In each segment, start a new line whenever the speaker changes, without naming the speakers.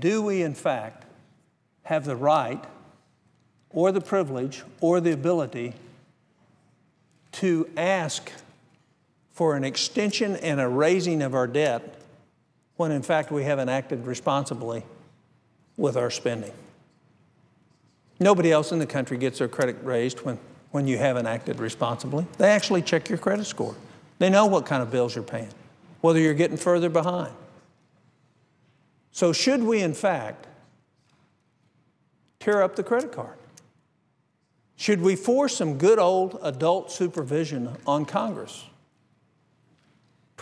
Do we, in fact, have the right or the privilege or the ability to ask for an extension and a raising of our debt when, in fact, we haven't acted responsibly with our spending? Nobody else in the country gets their credit raised when, when you haven't acted responsibly. They actually check your credit score. They know what kind of bills you're paying, whether you're getting further behind. So, should we, in fact, tear up the credit card? Should we force some good old adult supervision on Congress?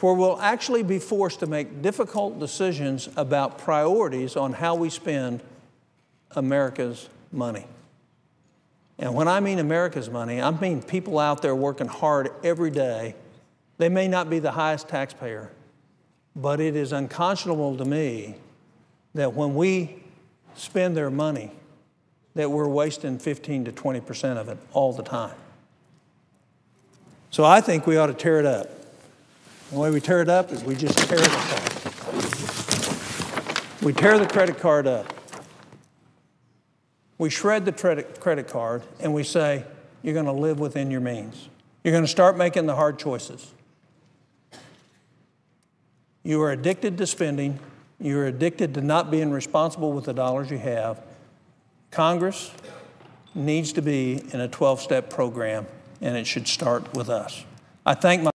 Where we'll actually be forced to make difficult decisions about priorities on how we spend America's money. And when I mean America's money, I mean people out there working hard every day. They may not be the highest taxpayer, but it is unconscionable to me that when we spend their money, that we're wasting 15 to 20 percent of it all the time. So I think we ought to tear it up. The way we tear it up is we just tear it apart. We tear the credit card up. We shred the credit card and we say, you're going to live within your means. You're going to start making the hard choices. You are addicted to spending. You're addicted to not being responsible with the dollars you have. Congress needs to be in a 12 step program, and it should start with us. I thank my